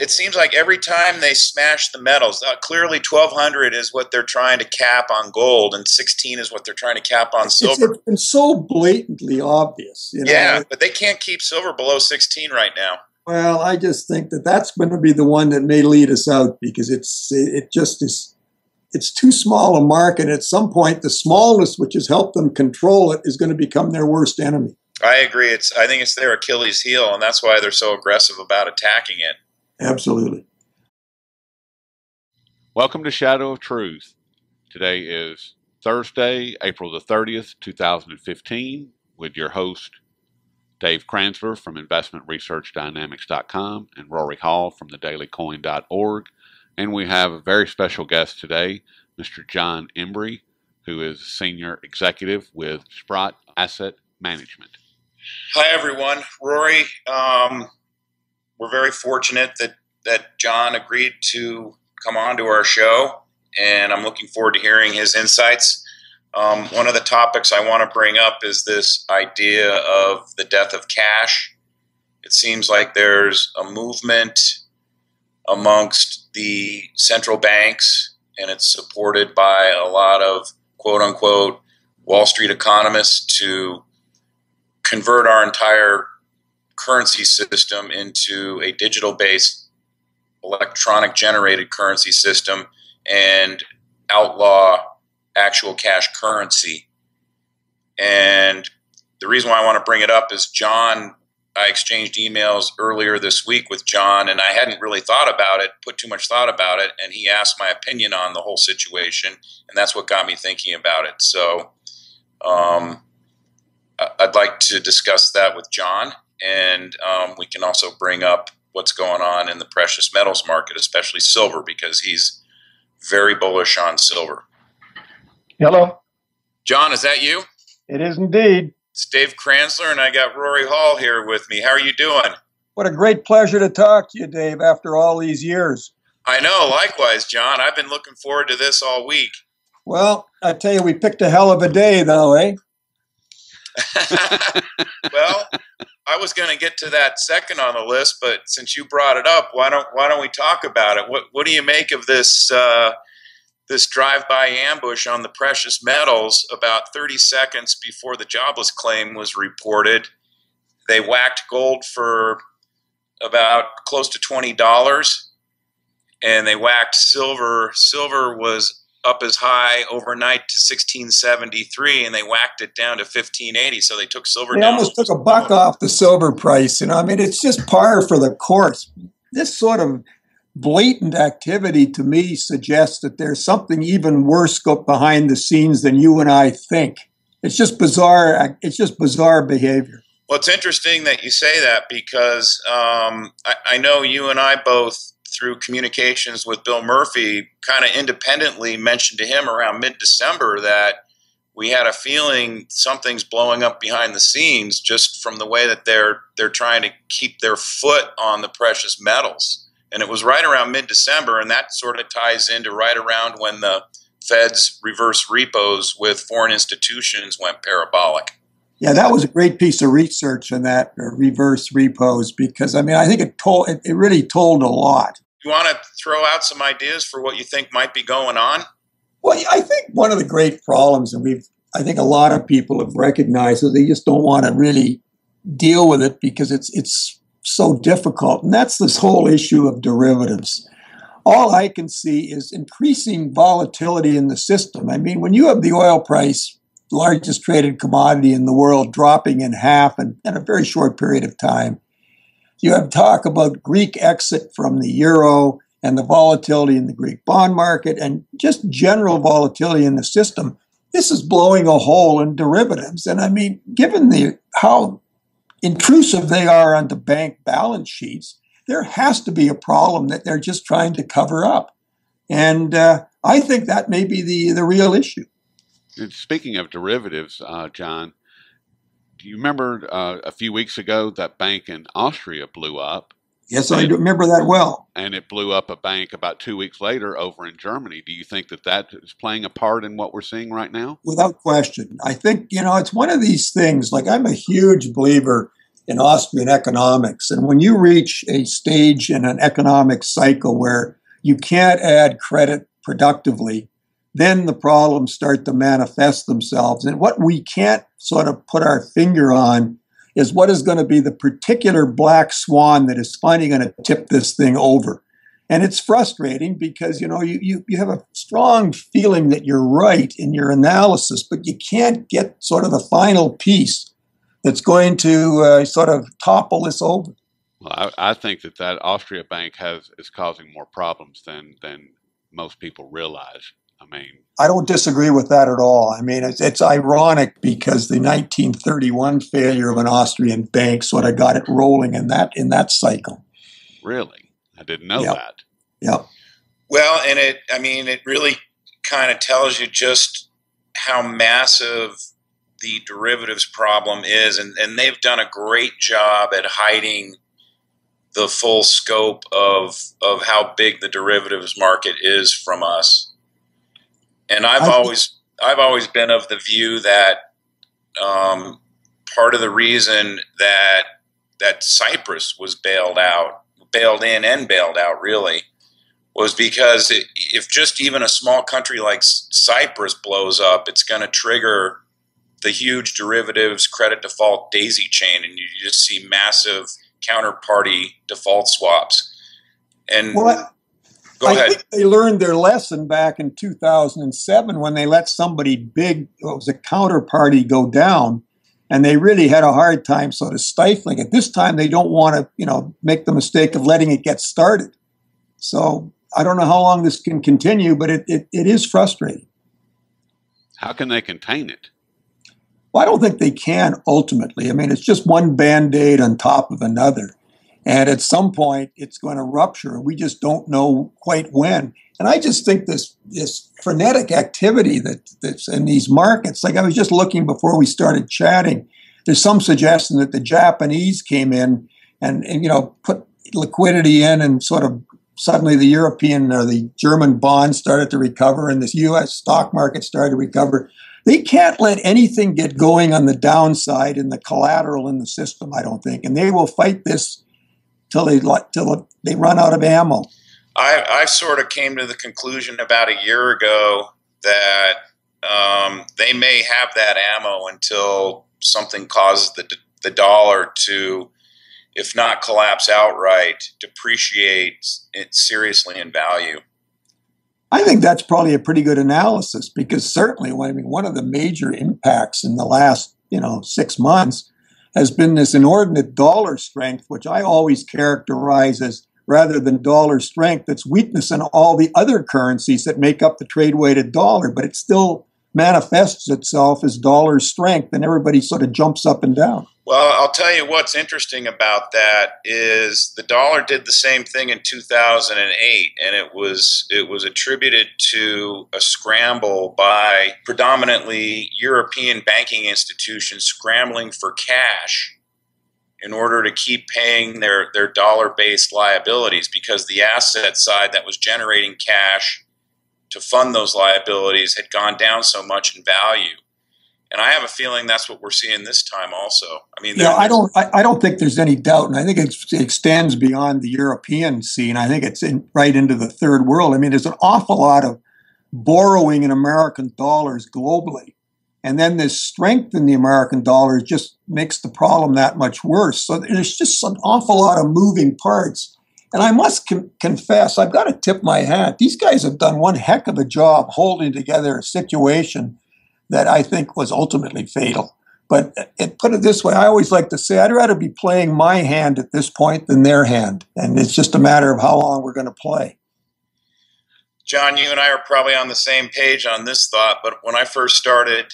it seems like every time they smash the metals, uh, clearly 1200 is what they're trying to cap on gold, and 16 is what they're trying to cap on silver. It's, it's so blatantly obvious. You know? Yeah, but they can't keep silver below 16 right now. Well, I just think that that's going to be the one that may lead us out because it's it just is it's too small a market. At some point, the smallness which has helped them control it is going to become their worst enemy. I agree. It's I think it's their Achilles heel, and that's why they're so aggressive about attacking it. Absolutely. Welcome to Shadow of Truth. Today is Thursday, April the 30th, 2015, with your host, Dave Kranzler from InvestmentResearchDynamics.com and Rory Hall from thedailycoin.org. And we have a very special guest today, Mr. John Embry, who is Senior Executive with Sprott Asset Management. Hi, everyone. Rory, um, we're very fortunate that that John agreed to come on to our show, and I'm looking forward to hearing his insights. Um, one of the topics I want to bring up is this idea of the death of cash. It seems like there's a movement amongst the central banks, and it's supported by a lot of quote unquote Wall Street economists to convert our entire currency system into a digital based electronic generated currency system and outlaw actual cash currency. And the reason why I want to bring it up is John, I exchanged emails earlier this week with John, and I hadn't really thought about it, put too much thought about it, and he asked my opinion on the whole situation, and that's what got me thinking about it. So, um, I'd like to discuss that with John, and um, we can also bring up what's going on in the precious metals market, especially silver, because he's very bullish on silver. Hello. John, is that you? It is indeed. It's Dave Kranzler, and I got Rory Hall here with me. How are you doing? What a great pleasure to talk to you, Dave, after all these years. I know, likewise, John. I've been looking forward to this all week. Well, I tell you, we picked a hell of a day, though, eh? well, I was going to get to that second on the list, but since you brought it up, why don't why don't we talk about it? What what do you make of this uh, this drive-by ambush on the precious metals? About 30 seconds before the jobless claim was reported, they whacked gold for about close to twenty dollars, and they whacked silver. Silver was up as high overnight to 1673 and they whacked it down to 1580 so they took silver they down almost took a buck off the silver price you know i mean it's just par for the course. This sort of blatant activity to me suggests that there's something even worse behind the scenes than you and i think. It's just bizarre it's just bizarre behavior. Well it's interesting that you say that because um, I, I know you and i both through communications with Bill Murphy, kind of independently mentioned to him around mid December that we had a feeling something's blowing up behind the scenes just from the way that they're they're trying to keep their foot on the precious metals. And it was right around mid December, and that sort of ties into right around when the Fed's reverse repos with foreign institutions went parabolic. Yeah, that was a great piece of research on that uh, reverse repos because I mean I think it told it, it really told a lot. You want to throw out some ideas for what you think might be going on? Well, I think one of the great problems, and we've I think a lot of people have recognized that they just don't want to really deal with it because it's it's so difficult, and that's this whole issue of derivatives. All I can see is increasing volatility in the system. I mean, when you have the oil price largest traded commodity in the world, dropping in half in, in a very short period of time. You have talk about Greek exit from the euro and the volatility in the Greek bond market and just general volatility in the system. This is blowing a hole in derivatives. And I mean, given the how intrusive they are on onto bank balance sheets, there has to be a problem that they're just trying to cover up. And uh, I think that may be the, the real issue. Speaking of derivatives, uh, John, do you remember uh, a few weeks ago that bank in Austria blew up? Yes, I remember that well. And it blew up a bank about two weeks later over in Germany. Do you think that that is playing a part in what we're seeing right now? Without question. I think, you know, it's one of these things. Like, I'm a huge believer in Austrian economics. And when you reach a stage in an economic cycle where you can't add credit productively, then the problems start to manifest themselves. And what we can't sort of put our finger on is what is going to be the particular black swan that is finally going to tip this thing over. And it's frustrating because you know you, you, you have a strong feeling that you're right in your analysis, but you can't get sort of the final piece that's going to uh, sort of topple this over. Well, I, I, think that that Austria bank has is causing more problems than than most people realize. I mean, I don't disagree with that at all. I mean, it's, it's ironic because the 1931 failure of an Austrian bank sort of got it rolling in that in that cycle. Really, I didn't know yep. that. Yep. Well, and it, I mean, it really kind of tells you just how massive the derivatives problem is, and, and they've done a great job at hiding the full scope of of how big the derivatives market is from us. And I've I, always I've always been of the view that um, part of the reason that that Cyprus was bailed out, bailed in and bailed out, really, was because it, if just even a small country like Cyprus blows up, it's going to trigger the huge derivatives credit default daisy chain, and you just see massive counterparty default swaps. And well, go I ahead. think they learned their lesson back in 2007 when they let somebody big, what was a counterparty, go down, and they really had a hard time sort of stifling it. This time they don't want to, you know, make the mistake of letting it get started. So I don't know how long this can continue, but it, it, it is frustrating. How can they contain it? Well, I don't think they can ultimately. I mean, it's just one band aid on top of another. And at some point, it's going to rupture. We just don't know quite when. And I just think this this frenetic activity that, that's in these markets, like I was just looking before we started chatting, there's some suggestion that the Japanese came in and, and you know put liquidity in and sort of suddenly the European or the German bonds started to recover and the US stock market started to recover. They can't let anything get going on the downside in the collateral in the system, I don't think. And they will fight this till they like till they run out of ammo. I, I sort of came to the conclusion about a year ago that um, they may have that ammo until something causes the the dollar to if not collapse outright, depreciate it seriously in value. I think that's probably a pretty good analysis because certainly, I mean, one of the major impacts in the last, you know, six months has been this inordinate dollar strength, which I always characterize as rather than dollar strength, it's weakness in all the other currencies that make up the trade weighted dollar, but it still manifests itself as dollar strength, and everybody sort of jumps up and down. Well, I'll tell you what's interesting about that is the dollar did the same thing in 2008 and it was it was attributed to a scramble by predominantly European banking institutions scrambling for cash in order to keep paying their their dollar-based liabilities because the asset side that was generating cash to fund those liabilities had gone down so much in value and I have a feeling that's what we're seeing this time also. I mean, yeah, I don't, I, I, don't think there's any doubt, and I think it extends beyond the European scene. I think it's in, right into the third world. I mean, there's an awful lot of borrowing in American dollars globally, and then this strength in the American dollar just makes the problem that much worse. So there's just an awful lot of moving parts. And I must con- confess, I've got to tip my hat. These guys have done one heck of a job holding together a situation that I think was ultimately fatal. But it, put it this way, I always like to say I'd rather be playing my hand at this point than their hand. And it's just a matter of how long we're going to play. John, you and I are probably on the same page on this thought, but when I first started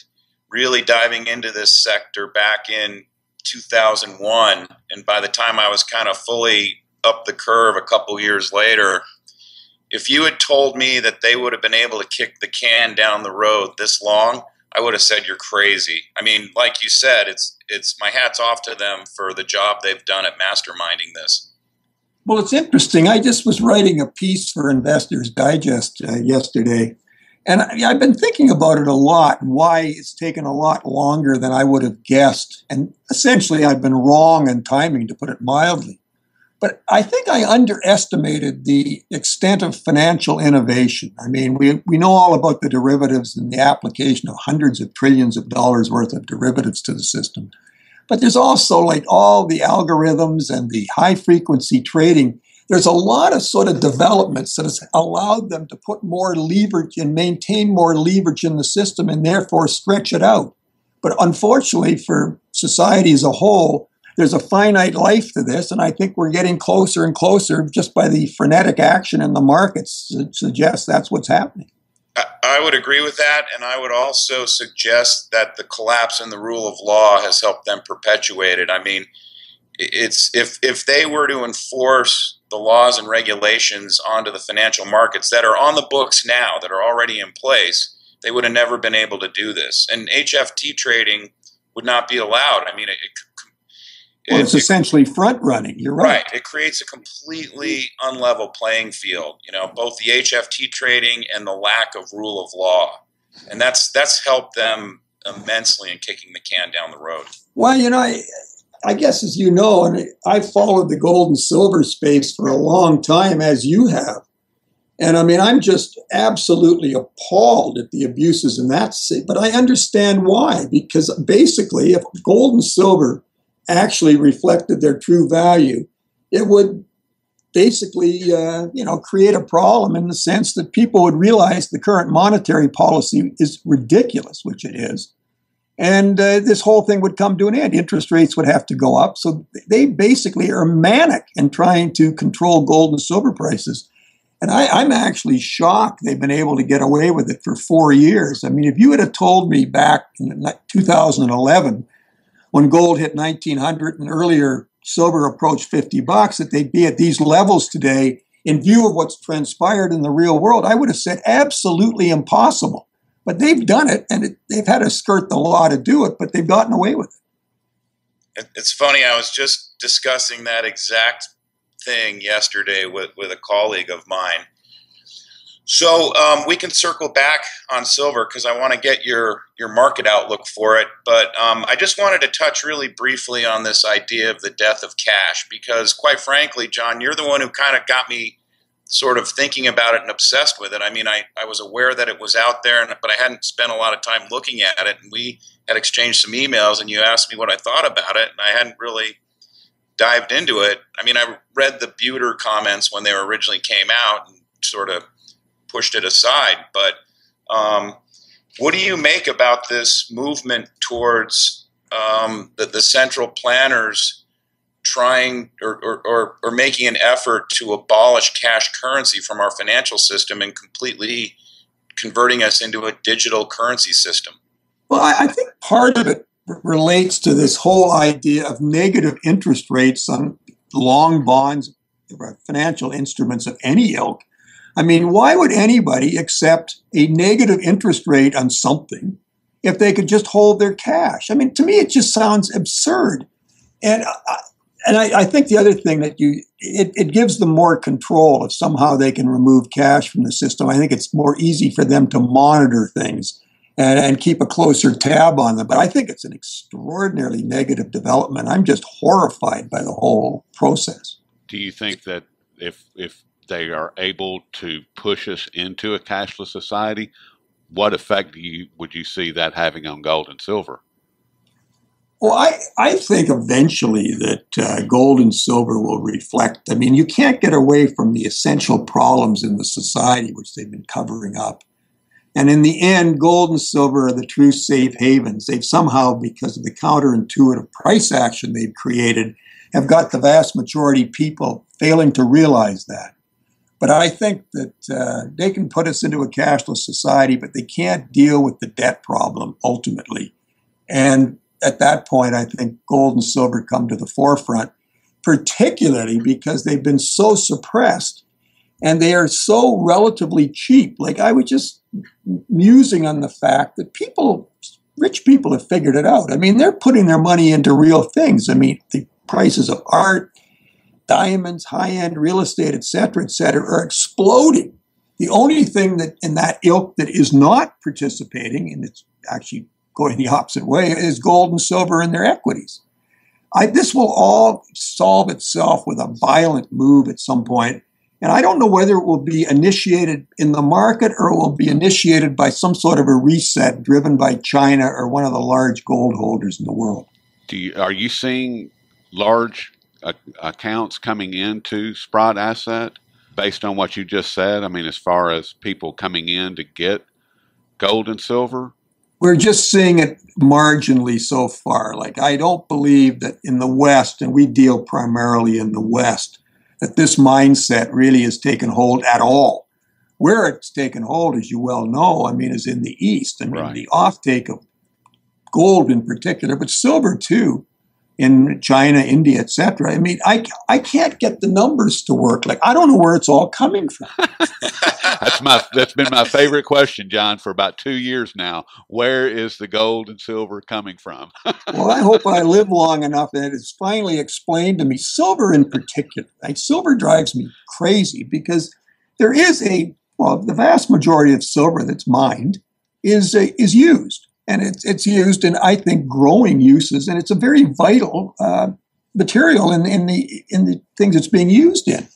really diving into this sector back in 2001, and by the time I was kind of fully up the curve a couple years later, if you had told me that they would have been able to kick the can down the road this long, I would have said you're crazy. I mean, like you said, it's it's my hats off to them for the job they've done at masterminding this. Well, it's interesting. I just was writing a piece for Investors Digest uh, yesterday, And I, I've been thinking about it a lot and why it's taken a lot longer than I would have guessed. And essentially, I've been wrong in timing, to put it mildly. But I think I underestimated the extent of financial innovation. I mean, we, we know all about the derivatives and the application of hundreds of trillions of dollars worth of derivatives to the system. But there's also like all the algorithms and the high frequency trading. There's a lot of sort of developments that has allowed them to put more leverage and maintain more leverage in the system and therefore stretch it out. But unfortunately for society as a whole, there's a finite life to this, and I think we're getting closer and closer just by the frenetic action in the markets to suggest that's what's happening. I would agree with that, and I would also suggest that the collapse in the rule of law has helped them perpetuate it. I mean, it's if if they were to enforce the laws and regulations onto the financial markets that are on the books now, that are already in place, they would have never been able to do this. And HFT trading would not be allowed. I mean, it, well, it's it, essentially front running. You're right. Right. It creates a completely unlevel playing field. You know, both the HFT trading and the lack of rule of law, and that's that's helped them immensely in kicking the can down the road. Well, you know, I, I guess as you know, and I've followed the gold and silver space for a long time, as you have. And I mean, I'm just absolutely appalled at the abuses in that. But I understand why, because basically, if gold and silver actually reflected their true value, it would basically, uh, you know, create a problem in the sense that people would realize the current monetary policy is ridiculous, which it is, and uh, this whole thing would come to an end. Interest rates would have to go up, so they basically are manic in trying to control gold and silver prices. And I, am actually shocked they've been able to get away with it for four years. I mean, if you had have told me back in 2011 when gold hit 1900 and earlier silver approached 50 bucks that they'd be at these levels today in view of what's transpired in the real world i would have said absolutely impossible. But they've done it and it, they've had to skirt the law to do it but they've gotten away with it it's funny i was just discussing that exact thing yesterday with, with a colleague of mine so um, we can circle back on silver because I want to get your your market outlook for it. But um, I just wanted to touch really briefly on this idea of the death of cash because, quite frankly, John, you're the one who kind of got me sort of thinking about it and obsessed with it. I mean, I, I was aware that it was out there, but I hadn't spent a lot of time looking at it. And we had exchanged some emails, and you asked me what I thought about it, and I hadn't really dived into it. I mean, I read the Buiter comments when they originally came out and sort of pushed it aside. But um, what do you make about this movement towards um, the, the, central planners trying or, or, or, or, making an effort to abolish cash currency from our financial system and completely converting us into a digital currency system? Well, I, I think part of it relates to this whole idea of negative interest rates on long bonds, or financial instruments of any ilk I mean, why would anybody accept a negative interest rate on something if they could just hold their cash? I mean, to me, it just sounds absurd. And I, and I, I think the other thing that you it, it gives them more control if somehow they can remove cash from the system. I think it's more easy for them to monitor things and, and keep a closer tab on them. But I think it's an extraordinarily negative development. I'm just horrified by the whole process. Do you think that if if they are able to push us into a cashless society, what effect you would you see that having on gold and silver? Well, I, I think eventually that uh, gold and silver will reflect. I mean, you can't get away from the essential problems in the society which they've been covering up. And in the end, gold and silver are the true safe havens. They've somehow, because of the counterintuitive price action they've created, have got the vast majority of people failing to realize that. But I think that uh, they can put us into a cashless society, but they can't deal with the debt problem ultimately. And at that point, I think gold and silver come to the forefront, particularly because they've been so suppressed and they are so relatively cheap. Like I was just musing on the fact that people, rich people, have figured it out. I mean, they're putting their money into real things. I mean, the prices of art, diamonds, high end real estate, et cetera, et cetera, are exploding. The only thing that in that ilk that is not participating, and it's actually going the opposite way, is gold and silver in their equities. I, this will all solve itself with a violent move at some point, and I don't know whether it will be initiated in the market or it will be initiated by some sort of a reset driven by China or one of the large gold holders in the world. Do you, are you seeing large accounts coming into Sprott Asset? based on what you just said? I mean, as far as people coming in to get gold and silver? We're just seeing it marginally so far. Like, I don't believe that in the West, and we deal primarily in the West, that this mindset really has taken hold at all. Where it's taken hold, as you well know, I mean, is in the East. I mean, right. the offtake of gold in particular, but silver too, in China, India, etc. I mean, I, I can't get the numbers to work. Like I don't know where it's all coming from. that's my that's been my favorite question, John, for about two years now. Where is the gold and silver coming from? well, I hope I live long enough that it's finally explained to me. Silver, in particular, like silver drives me crazy because there is a well, the vast majority of silver that's mined is uh, is used and it's it's used in I think growing uses, and it's a very vital uh, material in, in the in the things it's being used in.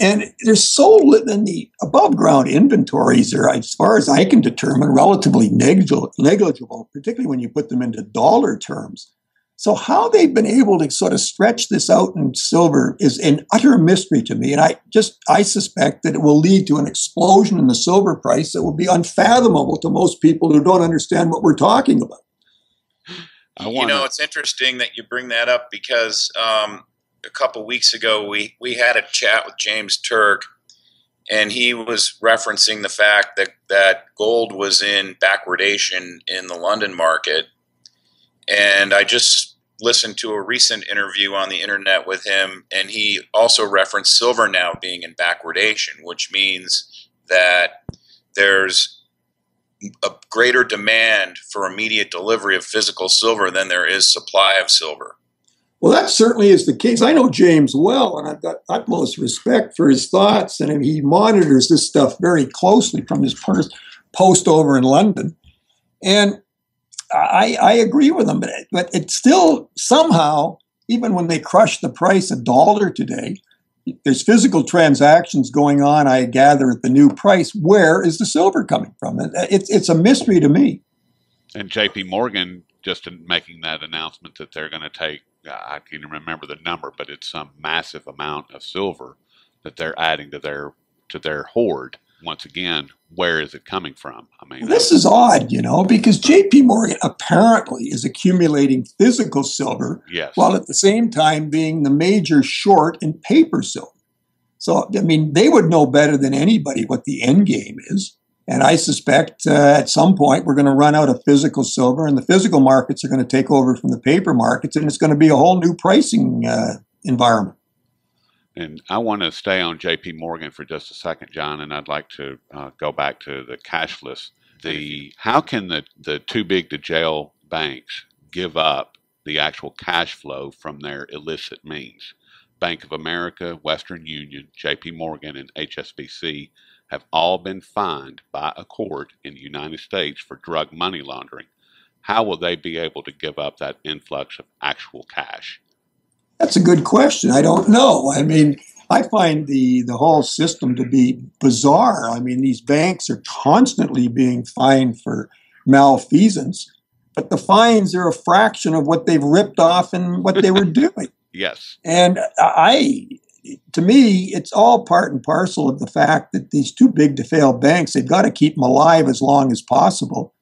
And there's so little in the above ground inventories are, as far as I can determine, relatively negligible, negligible, particularly when you put them into dollar terms. So how they've been able to sort of stretch this out in silver is an utter mystery to me. And I just I suspect that it will lead to an explosion in the silver price that will be unfathomable to most people who don't understand what we're talking about. I You know, it's interesting that you bring that up because um, a couple weeks ago we we had a chat with James Turk, and he was referencing the fact that that gold was in backwardation in the London market and I just listened to a recent interview on the internet with him, and he also referenced silver now being in backwardation, which means that there's a greater demand for immediate delivery of physical silver than there is supply of silver. Well, that certainly is the case. I know James well, and I've got utmost respect for his thoughts, and he monitors this stuff very closely from his post over in London. And I, I agree with them, but, but it's still somehow, even when they crush the price a dollar today, there's physical transactions going on, I gather, at the new price. Where is the silver coming from? It's, it's a mystery to me. And JP Morgan just making that announcement that they're going to take, I can't remember the number, but it's some massive amount of silver that they're adding to their to their hoard once again, where is it coming from? I mean, this is odd, you know, because J.P. Morgan apparently is accumulating physical silver, yes. while at the same time being the major short in paper silver. So, I mean, they would know better than anybody what the end game is. And I suspect uh, at some point we're going to run out of physical silver, and the physical markets are going to take over from the paper markets, and it's going to be a whole new pricing uh, environment. And I want to stay on JP Morgan for just a second, John, and I'd like to uh, go back to the cashless. The how can the, the too big to jail banks give up the actual cash flow from their illicit means? Bank of America, Western Union, JP Morgan, and HSBC have all been fined by a court in the United States for drug money laundering. How will they be able to give up that influx of actual cash? That's a good question. I don't know. I mean, I find the the whole system to be bizarre. I mean, these banks are constantly being fined for malfeasance, but the fines are a fraction of what they've ripped off and what they were doing. yes. And I to me, it's all part and parcel of the fact that these too big to fail banks, they've got to keep them alive as long as possible.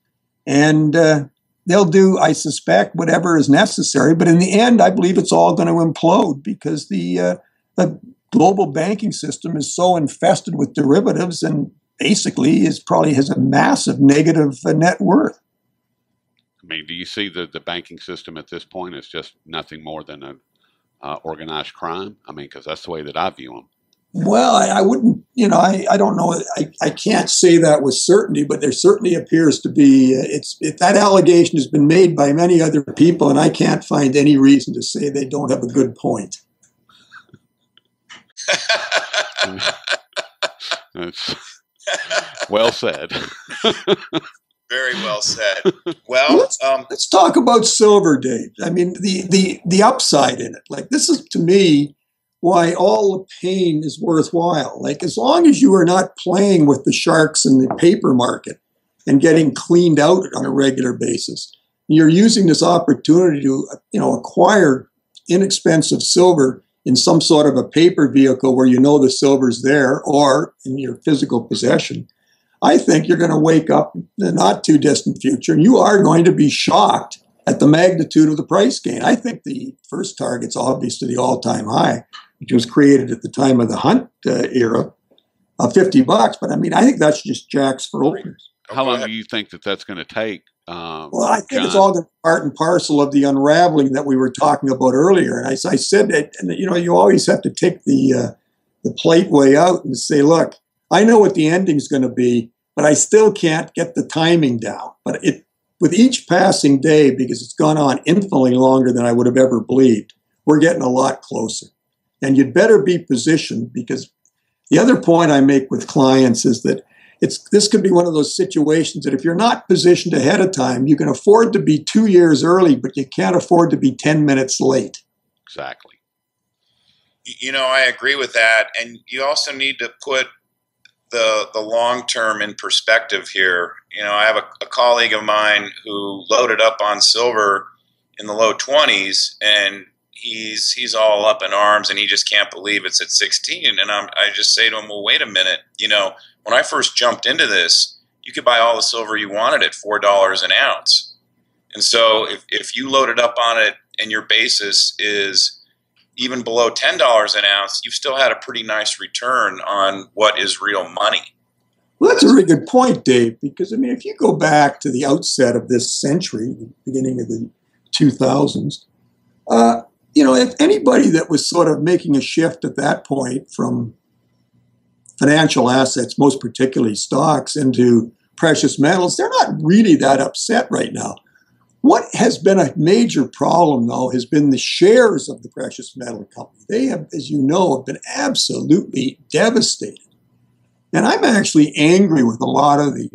And uh, they'll do, I suspect, whatever is necessary. But in the end, I believe it's all going to implode because the uh, the global banking system is so infested with derivatives and basically is probably has a massive negative uh, net worth. I mean, do you see the, the banking system at this point as just nothing more than an uh, organized crime? I mean, because that's the way that I view them. Well, I, I, wouldn't, you know, I, I don't know. I, I can't say that with certainty, but there certainly appears to be, uh, it's, it, that allegation has been made by many other people, and I can't find any reason to say they don't have a good point. well said. Very well said. Well, um, let's talk about silver, Dave. I mean, the the the upside in it. Like this is to me why all the pain is worthwhile. Like as long as you are not playing with the sharks in the paper market and getting cleaned out on a regular basis, you're using this opportunity to you know acquire inexpensive silver in some sort of a paper vehicle where you know the silver's there or in your physical possession. I think you're going to wake up in the not too distant future and you are going to be shocked at the magnitude of the price gain. I think the first target's obviously the all time high, which was created at the time of the Hunt uh, era of 50 bucks. But I mean, I think that's just jacks for openers. How long do you think that that's going to take? Um, well, I think John? it's all the part and parcel of the unraveling that we were talking about earlier. And I, I said that, and you know, you always have to take the uh, the plate way out and say, look, I know what the ending's going to be, but I still can't get the timing down. But it with each passing day, because it's gone on infinitely longer than I would have ever believed, we're getting a lot closer. And you'd better be positioned because the other point I make with clients is that it's this could be one of those situations that if you're not positioned ahead of time, you can afford to be two years early, but you can't afford to be 10 minutes late. Exactly. You know, I agree with that. And you also need to put the the long term in perspective here. You know, I have a, a, colleague of mine who loaded up on silver in the low 20s and he's he's all up in arms and he just can't believe it's at 16 and I'm, I just say to him, "Well, wait a minute. You know, when I first jumped into this, you could buy all the silver you wanted at four dollars an ounce. And so if, if you loaded up on it and your basis is even below ten dollars an ounce, you've still had a pretty nice return on what is real money. Well, that's a really good point, Dave, because I mean, if you go back to the outset of this century, the beginning of the 2000s, uh, you know, if anybody that was sort of making a shift at that point from financial assets, most particularly stocks, into precious metals, they're not really that upset right now. What has been a major problem, though, has been the shares of the precious metal company. They have, as you know, have been absolutely devastated. And I'm actually angry with a lot of the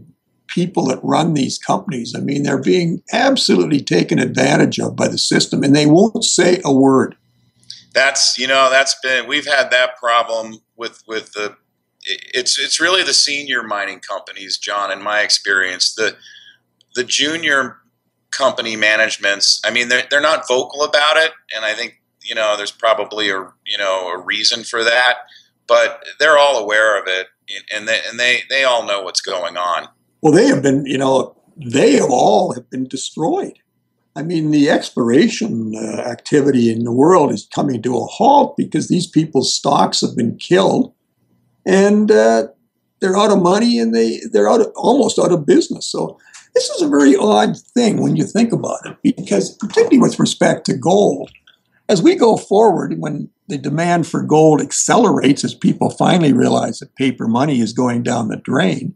people that run these companies. I mean, they're being absolutely taken advantage of by the system, and they won't say a word. That's you know that's been we've had that problem with with the it's it's really the senior mining companies, John. In my experience, the the junior company managements. I mean, they're they're not vocal about it, and I think you know there's probably a you know a reason for that, but they're all aware of it, and they and they they all know what's going on. Well, they have been, you know, they have all have been destroyed. I mean, the exploration uh, activity in the world is coming to a halt because these people's stocks have been killed and uh, they're out of money and they they're out of, almost out of business. So this is a very odd thing when you think about it, because particularly with respect to gold, as we go forward, when the demand for gold accelerates as people finally realize that paper money is going down the drain,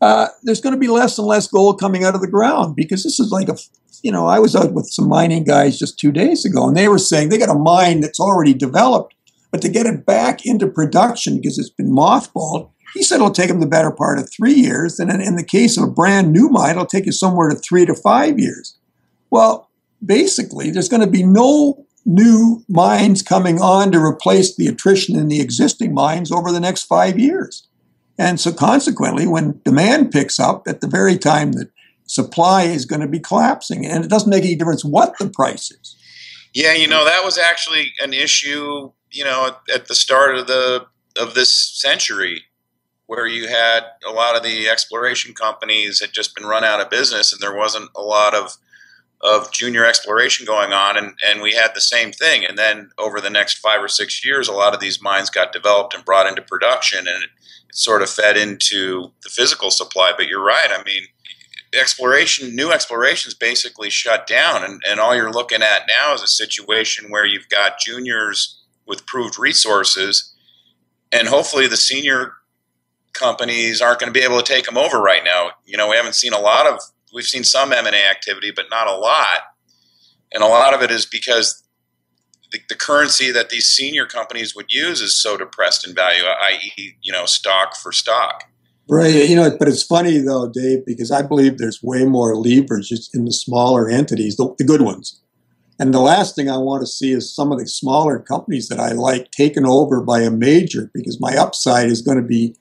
uh, there's going to be less and less gold coming out of the ground because this is like a you know, I was out with some mining guys just two days ago, and they were saying they got a mine that's already developed but to get it back into production because it's been mothballed, he said it'll take him the better part of three years. And in, the case of a brand new mine, it'll take you somewhere to three to five years. Well, basically, there's going to be no new mines coming on to replace the attrition in the existing mines over the next five years. And so, consequently, when demand picks up at the very time that supply is going to be collapsing, and it doesn't make any difference what the price is. Yeah, you know, that was actually an issue you know, at, at the start of the of this century, where you had a lot of the exploration companies had just been run out of business, and there wasn't a lot of of junior exploration going on, and, and we had the same thing. And then over the next five or six years, a lot of these mines got developed and brought into production, and it, sort of fed into the physical supply. But you're right. I mean, exploration, new explorations basically shut down, and, and all you're looking at now is a situation where you've got juniors with proved resources, and hopefully the senior companies aren't going to be able to take them over right now. You know, we haven't seen a lot of we've seen some M and A activity, but not a lot, and a lot of it is because the, the currency that these senior companies would use is so depressed in value, i.e., you know, stock for stock. Right. You know, but it's funny though, Dave, because I believe there's way more leverage in the smaller entities, the, the good ones. And the last thing I want to see is some of the smaller companies that I like taken over by a major because my upside is going to be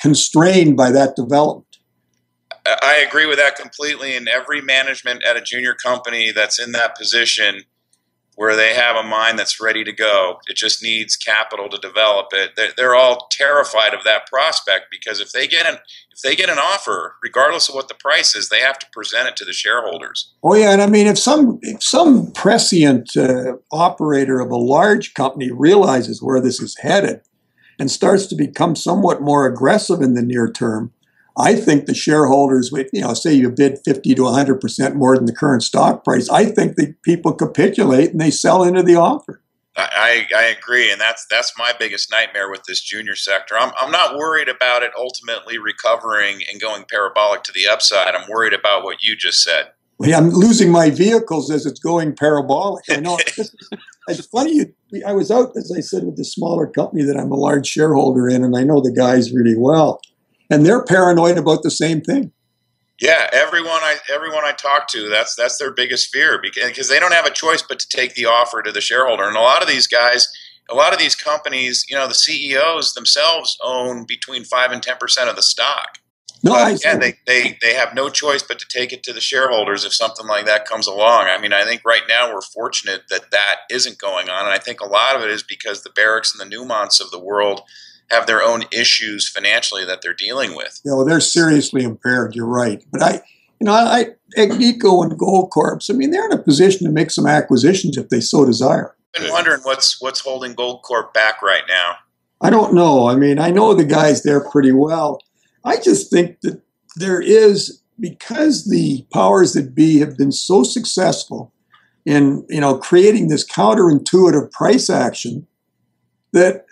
constrained by that development. I agree with that completely. And every management at a junior company that's in that position where they have a mine that's ready to go, it just needs capital to develop it. They're, they're all terrified of that prospect because if they get an if they get an offer, regardless of what the price is, they have to present it to the shareholders. Oh yeah, and I mean, if some if some prescient uh, operator of a large company realizes where this is headed and starts to become somewhat more aggressive in the near term, I think the shareholders, would, you know, say you bid 50 to 100% more than the current stock price, I think the people capitulate and they sell into the offer. I, I agree, and that's that's my biggest nightmare with this junior sector. I'm, I'm not worried about it ultimately recovering and going parabolic to the upside. I'm worried about what you just said. I'm losing my vehicles as it's going parabolic. I know it's, it's funny. You, I was out, as I said, with the smaller company that I'm a large shareholder in, and I know the guys really well and they're paranoid about the same thing. Yeah, everyone I everyone I talk to, that's that's their biggest fear because they don't have a choice but to take the offer to the shareholder. And a lot of these guys, a lot of these companies, you know, the CEOs themselves own between five and ten percent of the stock. No, but again, they, they they have no choice but to take it to the shareholders if something like that comes along. I mean, I think right now we're fortunate that that isn't going on, and I think a lot of it is because the Barricks and the Newmonts of the world have their own issues financially that they're dealing with. Yeah, well, they're seriously impaired. You're right, but I, you know, I Agnico and Goldcorp. I mean, they're in a position to make some acquisitions if they so desire. I've been wondering what's what's holding Goldcorp back right now. I don't know. I mean, I know the guys there pretty well. I just think that there is because the powers that be have been so successful in you know creating this counterintuitive price action that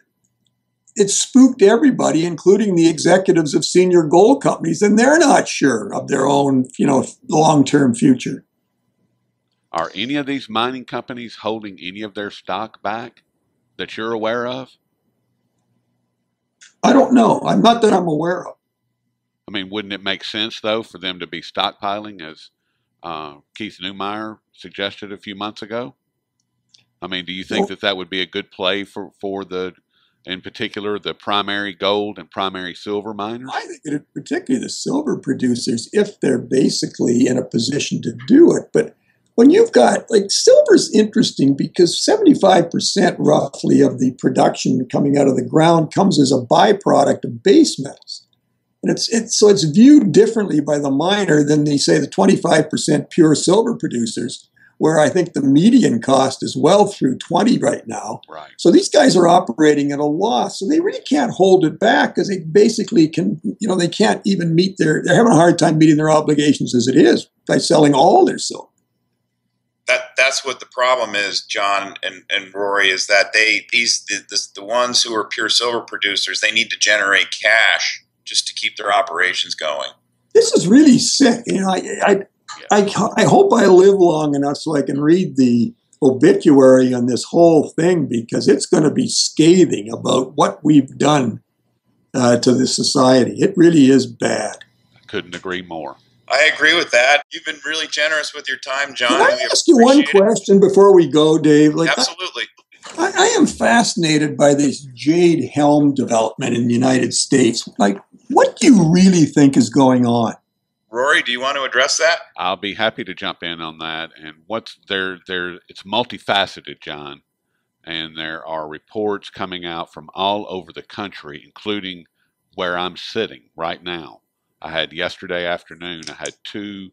it spooked everybody, including the executives of senior gold companies, and they're not sure of their own, you know, long-term future. Are any of these mining companies holding any of their stock back that you're aware of? I don't know. I'm not that I'm aware of. I mean, wouldn't it make sense though for them to be stockpiling, as uh, Keith Neumeyer suggested a few months ago? I mean, do you think well, that that would be a good play for for the in particular the primary gold and primary silver miners? I think it, particularly the silver producers, if they're basically in a position to do it. But when you've got like silver's interesting because 75% roughly of the production coming out of the ground comes as a byproduct of base metals. And it's, it's so it's viewed differently by the miner than the say the 25% pure silver producers where I think the median cost is well through 20 right now. Right. So these guys are operating at a loss. So they really can't hold it back because they basically can, you know, they can't even meet their, they're having a hard time meeting their obligations as it is by selling all their silver. That, that's what the problem is, John and, and Rory, is that they these the, the, the ones who are pure silver producers they need to generate cash just to keep their operations going. This is really sick. You know, I, I I, I hope I live long enough so I can read the obituary on this whole thing because it's going to be scathing about what we've done uh, to this society. It really is bad. I couldn't agree more. I agree with that. You've been really generous with your time, John. Can I ask you one question before we go, Dave? Like, Absolutely. I, I am fascinated by this Jade Helm development in the United States. Like, what do you really think is going on? Rory, do you want to address that? I'll be happy to jump in on that. And what's there? There, it's multifaceted, John, and there are reports coming out from all over the country, including where I'm sitting right now. I had yesterday afternoon. I had two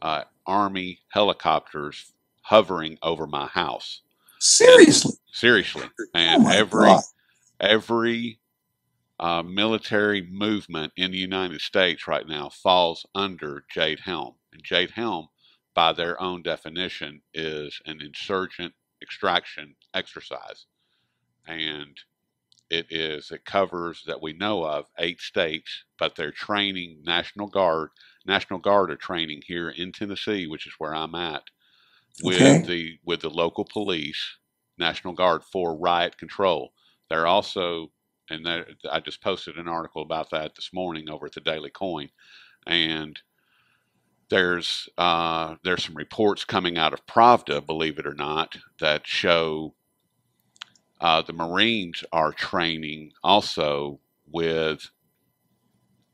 uh, Army helicopters hovering over my house. Seriously. And, seriously, and oh every God. every uh, military movement in the United States right now falls under Jade Helm. And Jade Helm, by their own definition, is an insurgent extraction exercise. And it is, it covers that we know of eight states, but they're training National Guard. National Guard are training here in Tennessee, which is where I'm at, with okay. the with the local police, National Guard for riot control. They're also and I just posted an article about that this morning over at the Daily Coin, and there's uh, there's some reports coming out of Pravda, believe it or not, that show uh, the Marines are training also with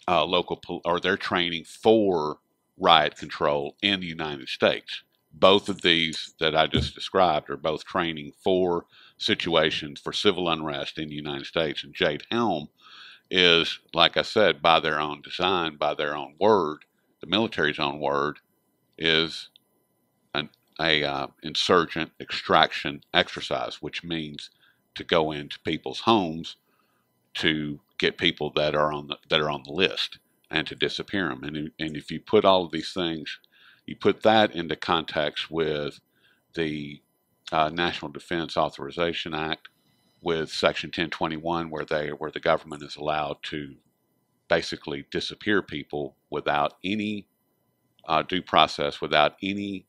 uh, local pol- or they're training for riot control in the United States. Both of these that I just described are both training for situations for civil unrest in the United States. And Jade Helm is, like I said, by their own design, by their own word, the military's own word, is an a uh, insurgent extraction exercise, which means to go into people's homes to get people that are on the that are on the list and to disappear them. And and if you put all of these things, you put that into context with the uh, National Defense Authorization Act, with Section 1021, where they where the government is allowed to basically disappear people without any uh, due process, without any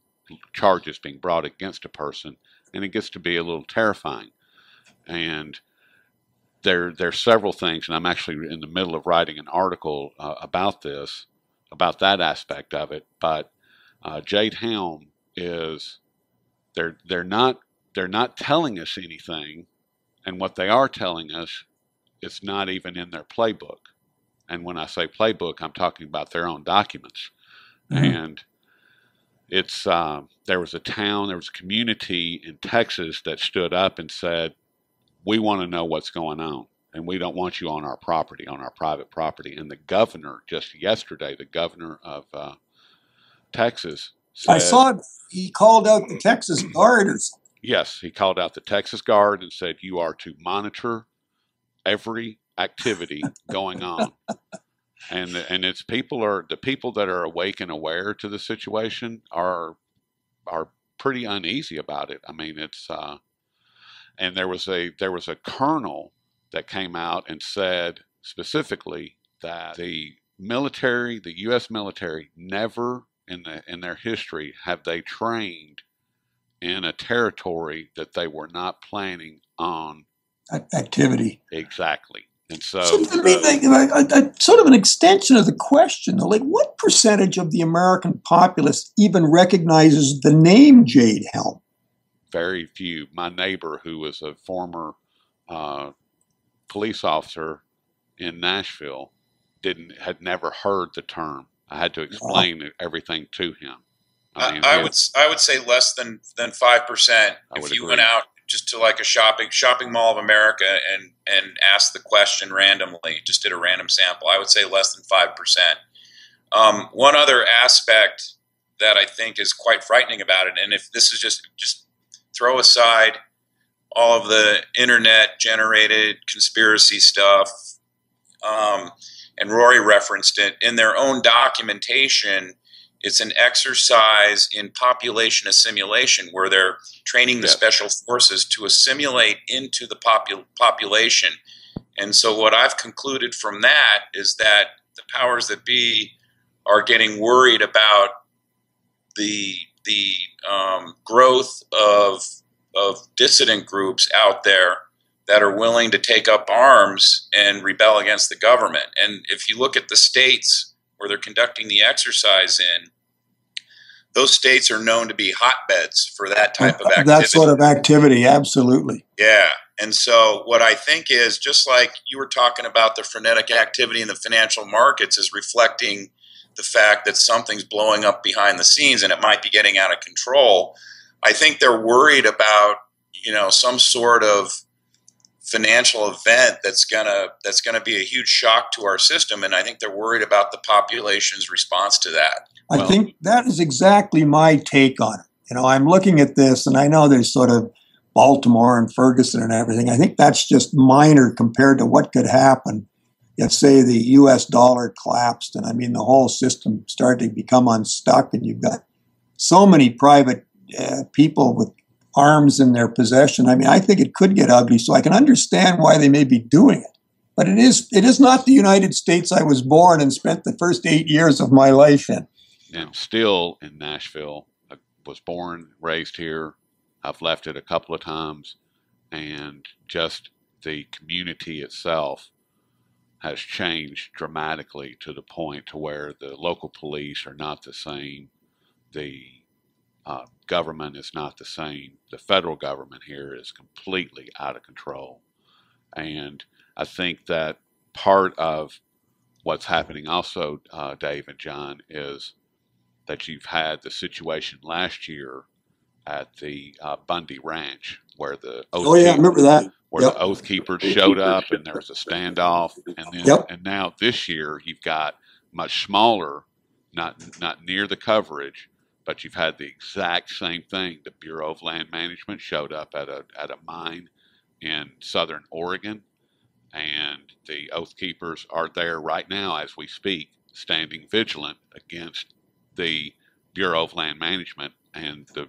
charges being brought against a person, and it gets to be a little terrifying. And there there's several things, and I'm actually in the middle of writing an article uh, about this, about that aspect of it. But uh, Jade Helm is they're they're not they're not telling us anything, and what they are telling us, it's not even in their playbook. And when I say playbook, I'm talking about their own documents. Mhm. And it's uh, there was a town, there was a community in Texas that stood up and said, "We want to know what's going on, and we don't want you on our property, on our private property." And the governor, just yesterday, the governor of uh, Texas, said, I saw he called out the Texas Guard or something. Yes, he called out the Texas Guard and said, "You are to monitor every activity going on." and and it's people are the people that are awake and aware to the situation are are pretty uneasy about it. I mean, it's uh, and there was a there was a colonel that came out and said specifically that the military, the U.S. military, never in the in their history have they trained in a territory that they were not planning on activity. exactly. And so, So to me, like, a- a sort of an extension of the question, though, like what percentage of the American populace even recognizes the name Jade Helm? very few. My neighbor, who was a former uh, police officer in Nashville, didn't had never heard the term. I had to explain everything to him. I, mean, I would I would say less than than five percent. If you agree. went out just to like a shopping shopping mall of America and and asked the question randomly, just did a random sample, I would say less than five percent. Um, one other aspect that I think is quite frightening about it, and if this is just just throw aside all of the internet generated conspiracy stuff, um, and Rory referenced it in their own documentation. It's an exercise in population assimilation where they're training the Yes. special forces to assimilate into the popu- population. And so, what I've concluded from that is that the powers that be are getting worried about the the um, growth of of dissident groups out there that are willing to take up arms and rebel against the government. And if you look at the states where they're conducting the exercise in, those states are known to be hotbeds for that type of activity. That sort of activity, absolutely. Yeah. And so, what I think is just like you were talking about the frenetic activity in the financial markets is reflecting the fact that something's blowing up behind the scenes and it might be getting out of control. I think they're worried about, you know, some sort of financial event that's gonna that's gonna be a huge shock to our system, and I think they're worried about the population's response to that. I Well- think that is exactly my take on it. You know, I'm looking at this and I know there's sort of Baltimore and Ferguson and everything. I think that's just minor compared to what could happen if, say, the US dollar collapsed and I mean, the whole system started to become unstuck and you've got so many private uh, people with arms in their possession. I mean, I think it could get ugly. So I can understand why they may be doing it. But it is it is not the United States I was born and spent the first eight years of my life in. am still in Nashville. I was born, raised here. I've left it a couple of times, and just the community itself has changed dramatically to the point to where the local police are not the same, the uh, government is not the same, the federal government here is completely out of control, and I think that part of what's happening also, uh, Dave and John, is that you've had the situation last year at the uh, Bundy Ranch where the oath oh yeah, I remember that. where yep. the oath keepers showed up and there was a standoff, and then yep. and now this year you've got much smaller, not not near the coverage, but you've had the exact same thing. The Bureau of Land Management showed up at a at a mine in southern Oregon and the Oath Keepers are there right now as we speak, standing vigilant against the Bureau of Land Management, and the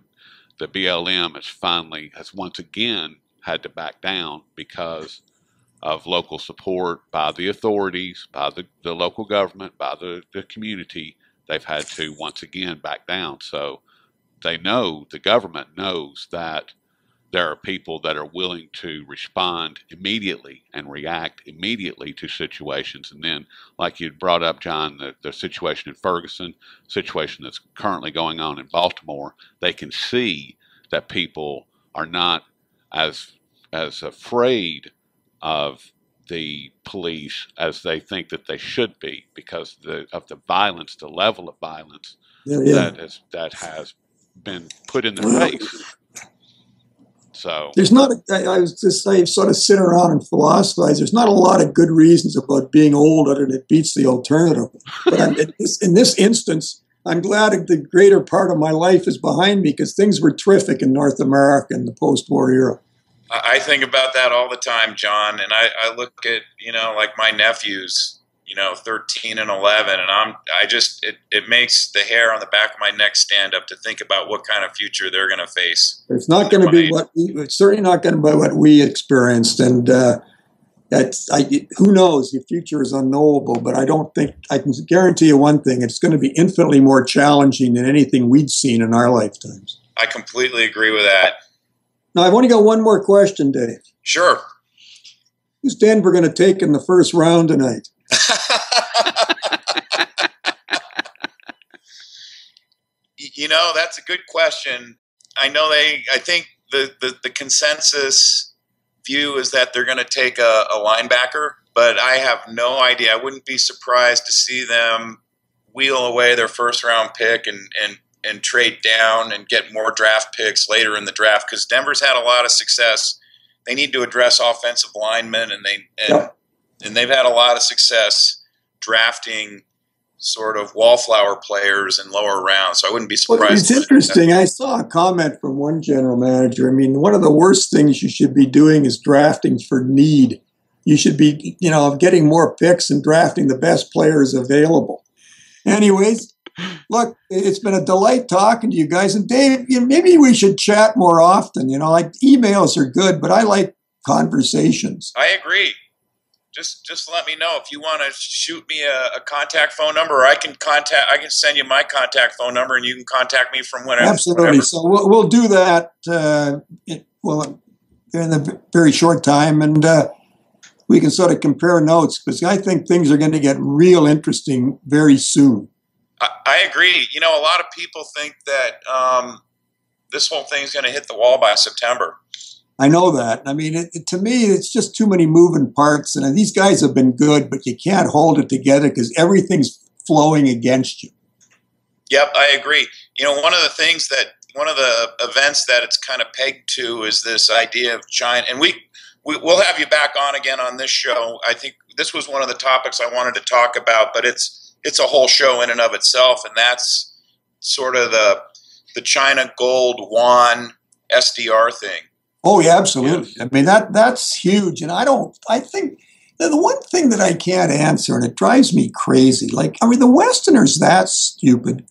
the BLM has finally has once again had to back down because of local support by the authorities, by the, the local government, by the, the community. They've had to once again back down. So they know, the government knows that there are people that are willing to respond immediately and react immediately to situations. And then, like you brought up, John, the, the situation in Ferguson, situation that's currently going on in Baltimore, they can see that people are not as as afraid of the police as they think that they should be because the, of the violence, the level of violence yeah, yeah. that has that has been put in their face. So there's not. A, I, I was just I sort of sit around and philosophize. There's not a lot of good reasons about being old other than it beats the alternative. But in, this, in this instance, I'm glad the greater part of my life is behind me because things were terrific in North America in the post-war era. I think about that all the time, John, and I, I look at you know like my nephews you know 13 and 11 and i'm i just it, it makes the hair on the back of my neck stand up to think about what kind of future they're going to face. It's not going to be what we, it's certainly not going to be what we experienced and uh, that's I, who knows? The future is unknowable but i don't think i can guarantee you one thing it's going to be infinitely more challenging than anything we'd seen in our lifetimes. I completely agree with that now i've only got one more question dave sure who's denver going to take in the first round tonight you know, that's a good question. I know they. I think the the, the consensus view is that they're going to take a, a linebacker, but I have no idea. I wouldn't be surprised to see them wheel away their first round pick and and and trade down and get more draft picks later in the draft because Denver's had a lot of success. They need to address offensive linemen, and they and, and they've had a lot of success drafting sort of wallflower players in lower rounds. So I wouldn't be surprised. Well, it's interesting. I saw a comment from one general manager. I mean, one of the worst things you should be doing is drafting for need. You should be, you know, getting more picks and drafting the best players available. Anyways, look, it's been a delight talking to you guys. And Dave, you know, maybe we should chat more often. You know, like emails are good, but I like conversations. I agree just just let me know if you want to shoot me a, a, contact phone number or i can contact i can send you my contact phone number and you can contact me from whenever absolutely whenever. so we'll, we'll do that uh, it, well in a very short time and uh, we can sort of compare notes because i think things are going to get real interesting very soon I, I agree you know a lot of people think that um, this whole thing is going to hit the wall by september I know that. I mean, it, it, to me, it's just too many moving parts. And these guys have been good, but you can't hold it together because everything's flowing against you. Yep, I agree. You know, one of the things that one of the events that it's kind of pegged to is this idea of China, and we, we will have you back on again on this show. I think this was one of the topics I wanted to talk about, but it's it's a whole show in and of itself, and that's sort of the the China gold yuan SDR thing Oh yeah, absolutely. I mean that that's huge, and I don't. I think the one thing that I can't answer, and it drives me crazy. Like I mean, the Westerners that stupid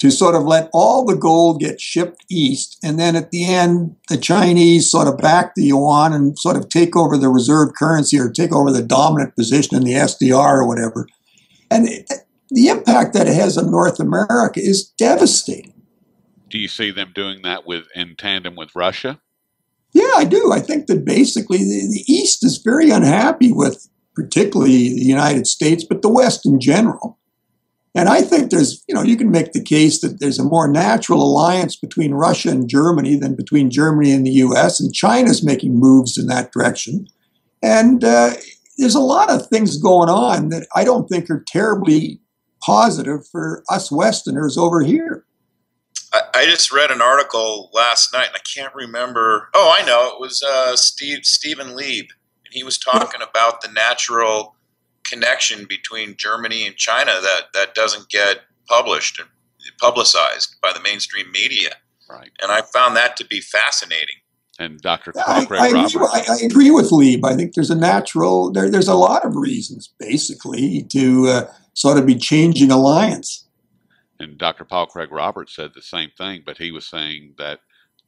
to sort of let all the gold get shipped east, and then at the end, the Chinese sort of back the yuan and sort of take over the reserve currency or take over the dominant position in the SDR or whatever. And it, the impact that it has on North America is devastating. Do you see them doing that with in tandem with Russia? Yeah, I do. I think that basically the, the East is very unhappy with, particularly the United States, but the West in general. And I think there's, you know, you can make the case that there's a more natural alliance between Russia and Germany than between Germany and the US, and China's making moves in that direction. And uh, there's a lot of things going on that I don't think are terribly positive for us Westerners over here. I, I just read an article last night, and I can't remember. Oh, I know it was uh, Steve Stephen Leeb, and he was talking about the natural connection between Germany and China that that doesn't get published and publicized by the mainstream media. Right. And I found that to be fascinating. And Dr. Yeah, Paul I, I, agree, I, I agree with Leeb. I think there's a natural, there, there's a lot of reasons, basically, to uh, sort of be changing alliance. And Dr. Paul Craig Roberts said the same thing, but he was saying that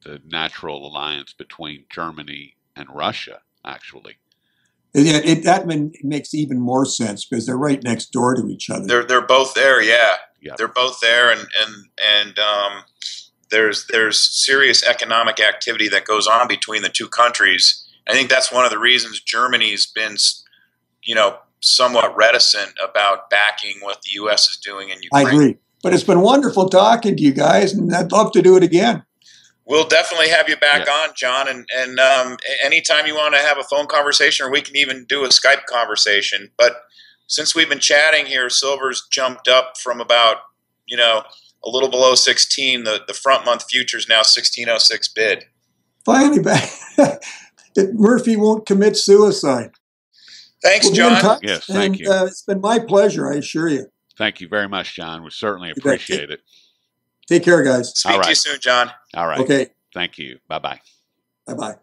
the natural alliance between Germany and Russia, actually. And yet it, that makes even more sense because they're right next door to each other. They're they're both there, yeah. Yeah. They're both there, and and and um, there's there's serious economic activity that goes on between the two countries. I think that's one of the reasons Germany's been, you know, somewhat reticent about backing what the U.S. is doing in I agree. But it's been wonderful talking to you guys, and I'd love to do it again. We'll definitely have you back Yeah. on, John, and and um, anytime you want to have a phone conversation, or we can even do a Skype conversation. But since we've been chatting here, silver's jumped up from about you know a little below sixteen. The the front month futures now sixteen oh six bid. Finally back. Murphy won't commit suicide. Thanks, We'll John. Yes, thank and, you. Uh, it's been my pleasure, I assure you. Thank you very much, John. We certainly bet. appreciate it. Take care, guys. Speak All to you soon, John. All right. Okay. Thank you. Bye bye. Bye bye.